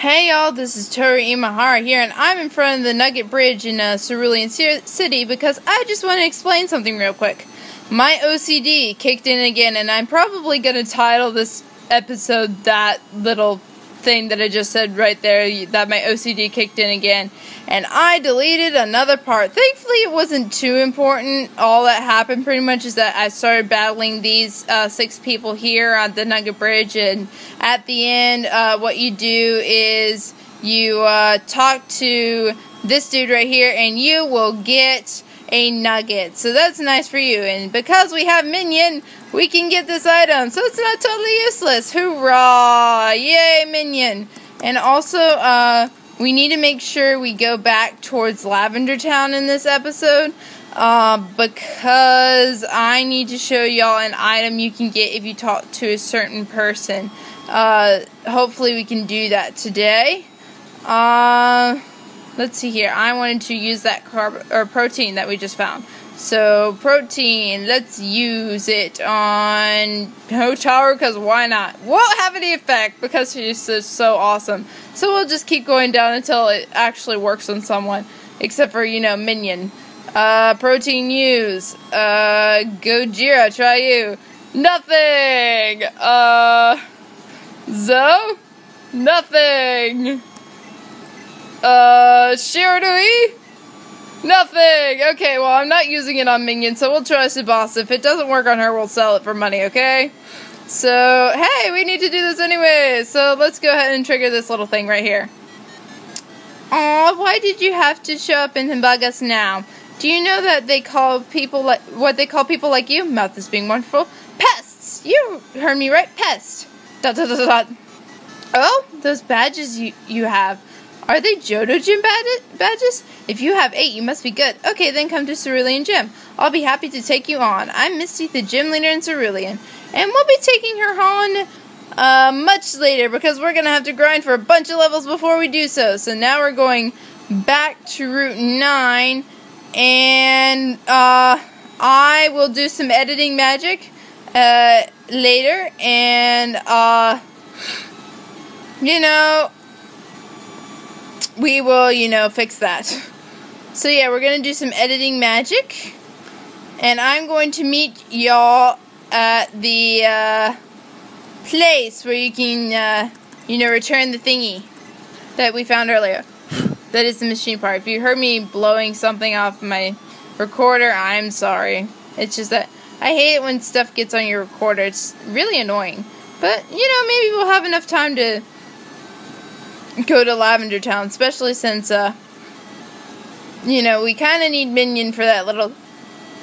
Hey y'all, this is Tori Imahara here, and I'm in front of the Nugget Bridge in uh, Cerulean City because I just want to explain something real quick. My OCD kicked in again, and I'm probably going to title this episode that little thing that I just said right there that my OCD kicked in again. And I deleted another part. Thankfully, it wasn't too important. All that happened pretty much is that I started battling these uh, six people here on the Nugget Bridge. And at the end, uh, what you do is you uh, talk to this dude right here, and you will get a nugget. So that's nice for you. And because we have Minion, we can get this item. So it's not totally useless. Hoorah! Yay, Minion. And also, uh, we need to make sure we go back towards Lavender Town in this episode. Uh, because I need to show y'all an item you can get if you talk to a certain person. Uh, hopefully we can do that today. Uh, let's see here. I wanted to use that carb or protein that we just found. So protein, let's use it on Hotaru because why not? Won't have any effect because she's just so awesome. So we'll just keep going down until it actually works on someone, except for you know Minion. Uh, protein use. Uh, Gojira, try you. Nothing. Uh, Zo, nothing. Uh, Shirodui? Nothing! Okay, well, I'm not using it on Minion, so we'll try Tsubasa. If it doesn't work on her, we'll sell it for money, okay? So, hey, we need to do this anyway. So, let's go ahead and trigger this little thing right here. Aw, why did you have to show up and bug us now? Do you know that they call people like what they call people like you? Mouth is being wonderful. Pests! You heard me right, pests. Dot dot dot dot. Oh, those badges you you have. Are they Johto Gym badges? If you have eight, you must be good. Okay, then come to Cerulean Gym. I'll be happy to take you on. I'm Misty, the gym leader in Cerulean, and we'll be taking her on uh, much later because we're gonna have to grind for a bunch of levels before we do so. So now we're going back to Route 9, and uh, I will do some editing magic uh, later, and uh, you know we will, you know, fix that. So yeah, we're going to do some editing magic. And I'm going to meet y'all at the uh, place where you can, uh, you know, return the thingy that we found earlier. That is the machine part. If you heard me blowing something off my recorder, I'm sorry. It's just that I hate it when stuff gets on your recorder. It's really annoying. But, you know, maybe we'll have enough time to go to Lavender Town, especially since, uh, you know, we kind of need Minion for that little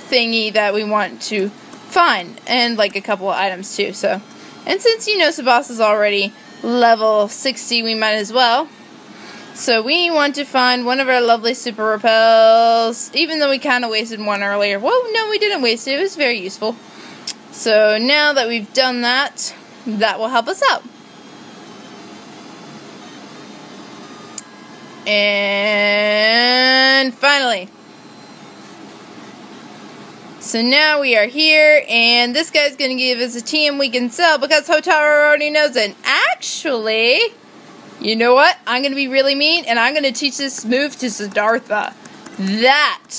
thingy that we want to find, and like a couple of items too. So, and since you know Tsubasa is already level 60, we might as well. So we want to find one of our lovely super repels, even though we kind of wasted one earlier. Well, no, we didn't waste it. It was very useful. So now that we've done that, that will help us out. And finally. So now we are here, and this guy's going to give us a TM we can sell because Hotaru already knows it. Actually, you know what? I'm going to be really mean, and I'm going to teach this move to Siddhartha. That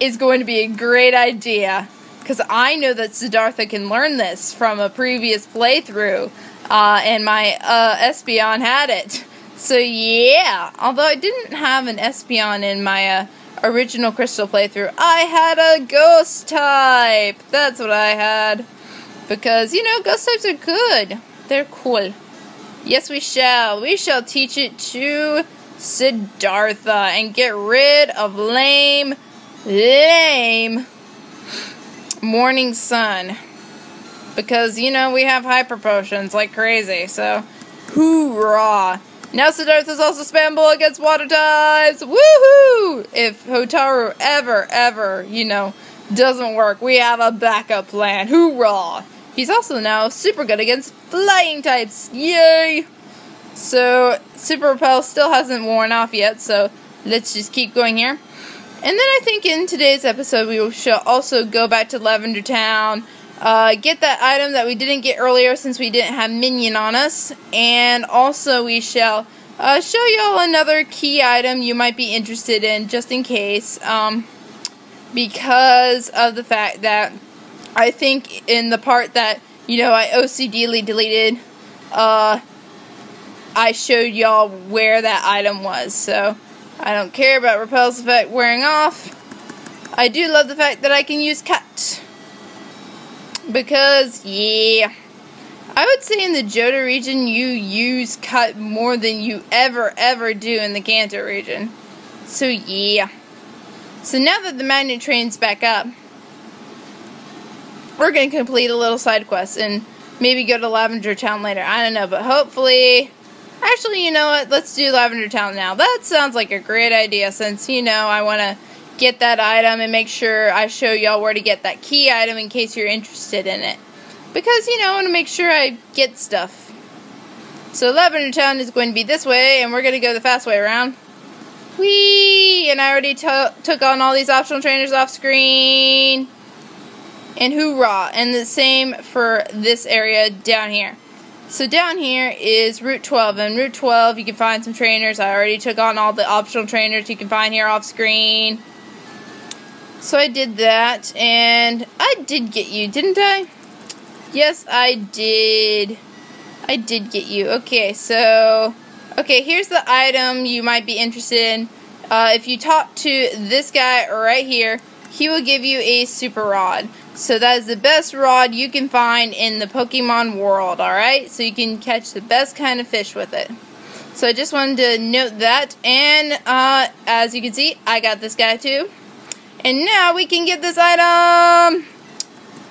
is going to be a great idea because I know that Siddhartha can learn this from a previous playthrough, uh, and my uh, Espeon had it. So yeah, although I didn't have an Espeon in my uh, original Crystal playthrough, I had a Ghost type. That's what I had. Because, you know, Ghost types are good. They're cool. Yes, we shall. We shall teach it to Siddhartha and get rid of lame, lame Morning Sun. Because, you know, we have hyper potions like crazy, so hoorah. Now Siddhartha is also spammable against water types. Woohoo! If Hotaru ever, ever, you know, doesn't work, we have a backup plan. Hoorah! He's also now super good against flying types. Yay! So, Super Repel still hasn't worn off yet, so let's just keep going here. And then I think in today's episode we shall also go back to Lavender Town, uh, get that item that we didn't get earlier since we didn't have Minion on us. And also we shall uh, show y'all another key item you might be interested in, just in case. Um, because of the fact that I think in the part that, you know, I OCDly deleted, uh, I showed y'all where that item was. So, I don't care about repels effect wearing off. I do love the fact that I can use cut. Because, yeah. I would say in the Johto region, you use cut more than you ever, ever do in the Kanto region. So, yeah. So now that the magnet train's back up, we're going to complete a little side quest and maybe go to Lavender Town later. I don't know, but hopefully... Actually, you know what? Let's do Lavender Town now. That sounds like a great idea since, you know, I want to get that item and make sure I show y'all where to get that key item in case you're interested in it. Because, you know, I want to make sure I get stuff. So Lavender Town is going to be this way, and we're going to go the fast way around. Whee! And I already took on all these optional trainers off screen. And hoorah! And the same for this area down here. So down here is Route 12, and Route 12 you can find some trainers. I already took on all the optional trainers you can find here off screen. So I did that, and I did get you, didn't I? Yes, I did. I did get you. Okay, so... Okay, here's the item you might be interested in. Uh, if you talk to this guy right here, he will give you a super rod. So that is the best rod you can find in the Pokemon world, alright? So you can catch the best kind of fish with it. So I just wanted to note that. And uh, as you can see, I got this guy too. And now we can get this item!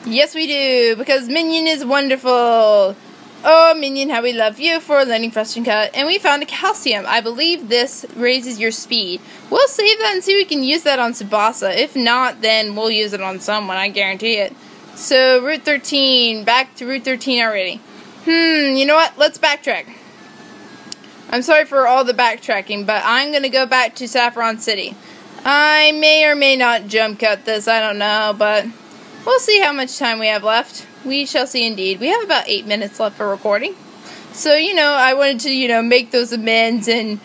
Yes, we do, because Minion is wonderful. Oh, Minion, how we love you for learning Frustrating Cut. And we found a calcium. I believe this raises your speed. We'll save that and see if we can use that on Tsubasa. If not, then we'll use it on someone, I guarantee it. So, Route 13. Back to Route 13 already. Hmm, you know what? Let's backtrack. I'm sorry for all the backtracking, but I'm going to go back to Saffron City. I may or may not jump cut this, I don't know, but We'll see how much time we have left. We shall see indeed. We have about eight minutes left for recording. So, you know, I wanted to, you know, make those amends and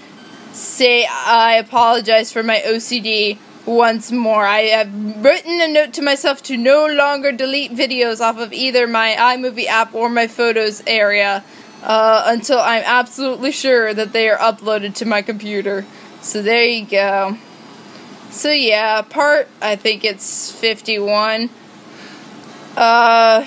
say I apologize for my OCD once more. I have written a note to myself to no longer delete videos off of either my iMovie app or my photos area uh, until I'm absolutely sure that they are uploaded to my computer. So there you go. So yeah, part, I think it's 51 uh,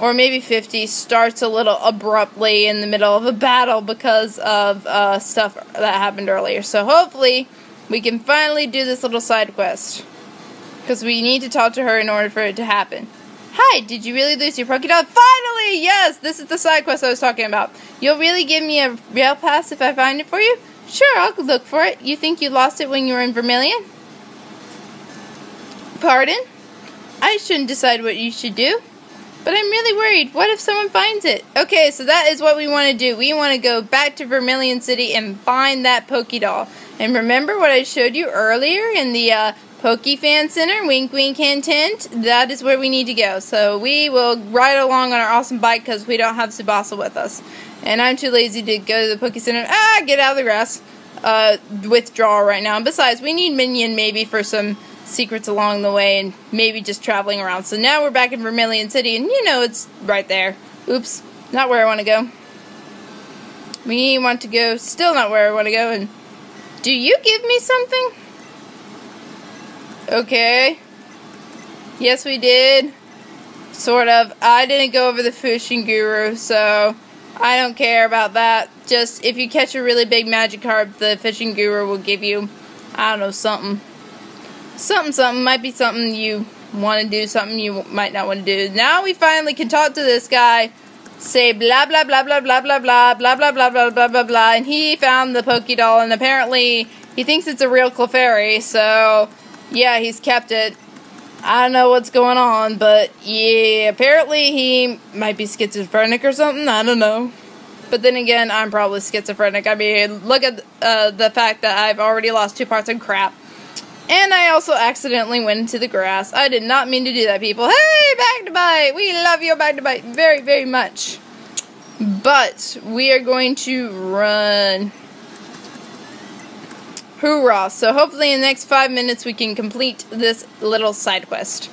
or maybe 50 starts a little abruptly in the middle of a battle because of uh, stuff that happened earlier. So hopefully we can finally do this little side quest. Because we need to talk to her in order for it to happen. Hi, did you really lose your Pokédoll? Finally! Yes, this is the side quest I was talking about. You'll really give me a rail pass if I find it for you? Sure, I'll look for it. You think you lost it when you were in Vermilion? Pardon? I shouldn't decide what you should do. But I'm really worried. What if someone finds it? Okay, so that is what we want to do. We want to go back to Vermilion City and find that Pokédoll. And remember what I showed you earlier in the uh, Fan Center, Wink Wink Hint Hint? That is where we need to go. So we will ride along on our awesome bike because we don't have Tsubasa with us. And I'm too lazy to go to the Poke Center. Ah, get out of the grass. Uh, withdraw right now. And besides, we need Minion maybe for some secrets along the way and maybe just traveling around. So now we're back in Vermilion City, and you know it's right there. Oops, not where I want to go. We want to go, still not where I want to go, and do you give me something? Okay. Yes, we did. Sort of. I didn't go over the fishing guru, so I don't care about that. Just if you catch a really big Magikarp, the fishing guru will give you, I don't know, something something, something might be something you want to do, something you might not want to do. Now we finally can talk to this guy, say blah blah blah blah blah blah blah blah blah blah blah blah blah blah, and he found the Pokédoll, and apparently he thinks it's a real Clefairy, so yeah, he's kept it. I don't know what's going on, but yeah, apparently he might be schizophrenic or something. I don't know. But then again, I'm probably schizophrenic. I mean, look at uh, the fact that I've already lost two parts of crap. And I also accidentally went into the grass. I did not mean to do that, people. Hey, bite! We love you, bite very, very much. But we are going to run. Hoorah! So hopefully in the next five minutes we can complete this little side quest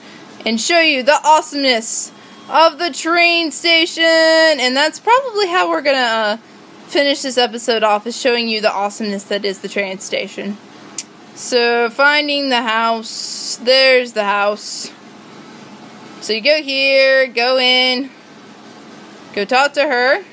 and show you the awesomeness of the train station. And that's probably how we're gonna uh, finish this episode off is showing you the awesomeness that is the train station. So finding the house, there's the house. So you go here, go in, go talk to her.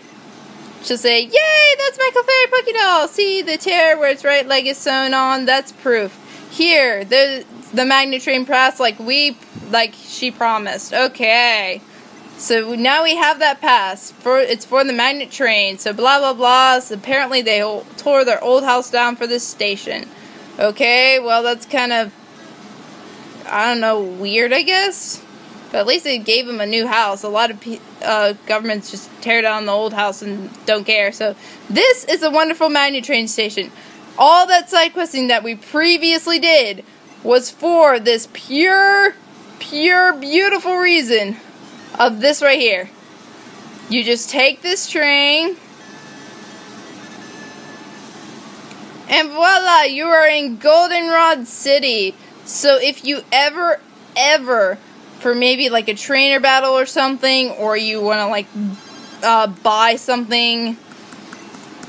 She'll say, Yay, that's my Clefairy Poké Doll. See the tear where its right leg is sewn on? That's proof. Here, the the magnet train pass like we like she promised. Okay. So now we have that pass for it's for the magnet train. So blah blah blah. So apparently they tore their old house down for this station. Okay, well that's kind of I don't know weird I guess. But at least they gave him a new house. A lot of uh, governments just tear down the old house and don't care. So this is a wonderful magnet train station. All that side questing that we previously did was for this pure, pure, beautiful reason of this right here. You just take this train and voila, you are in Goldenrod City. So if you ever, ever for maybe like a trainer battle or something, or you want to like uh, buy something,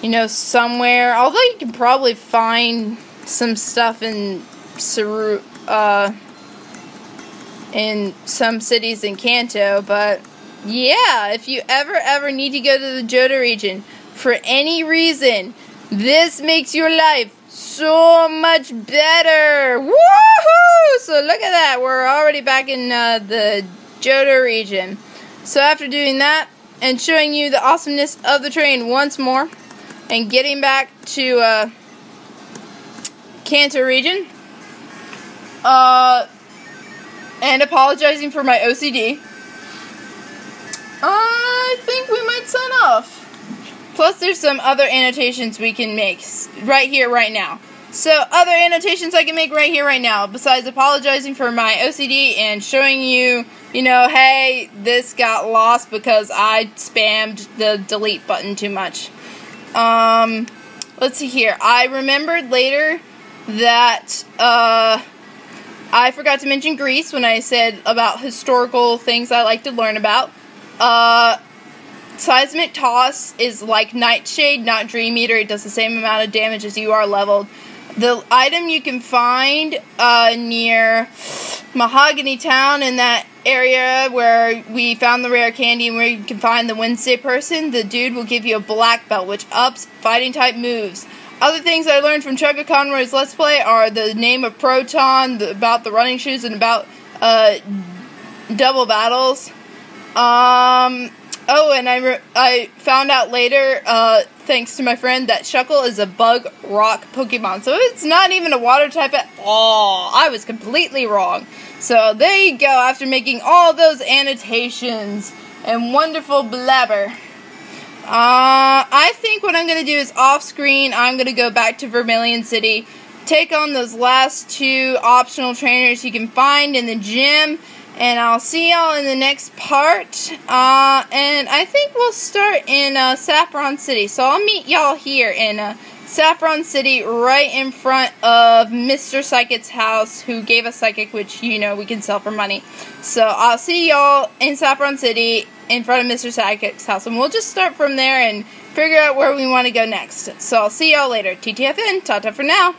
you know, somewhere. Although you can probably find some stuff in Saru, uh, in some cities in Kanto, but yeah, if you ever ever need to go to the Johto region for any reason, this makes your life so much better. Woohoo! So look at that. We're already back in uh, the Johto region. So after doing that and showing you the awesomeness of the train once more and getting back to uh, Kanto region uh, and apologizing for my OCD, I think we might sign off. Plus, there's some other annotations we can make right here, right now. So, other annotations I can make right here, right now, besides apologizing for my OCD and showing you, you know, hey, this got lost because I spammed the delete button too much. Um, let's see here. I remembered later that, uh, I forgot to mention Greece when I said about historical things I like to learn about. Uh, Seismic Toss is like Nightshade, not Dream Eater. It does the same amount of damage as you are leveled. The item you can find uh, near Mahogany Town in that area where we found the rare candy and where you can find the Wednesday person, the dude will give you a black belt, which ups fighting type moves. Other things I learned from ChuggaConroy's Let's Play are the name of Proton, the, about the running shoes, and about uh, double battles. Um, Oh, and I, re- I found out later, uh, thanks to my friend, that Shuckle is a bug rock Pokemon. So it's not even a water type at all. I was completely wrong. So there you go, after making all those annotations and wonderful blabber. Uh, I think what I'm going to do is off screen, I'm going to go back to Vermilion City, take on those last two optional trainers you can find in the gym and I'll see y'all in the next part. Uh, and I think we'll start in uh, Saffron City. So I'll meet y'all here in uh, Saffron City, right in front of Mr. Psychic's house, who gave us Psychic, which you know we can sell for money. So I'll see y'all in Saffron City, in front of Mr. Psychic's house, and we'll just start from there and figure out where we want to go next. So I'll see y'all later. TTFN, Tata for now.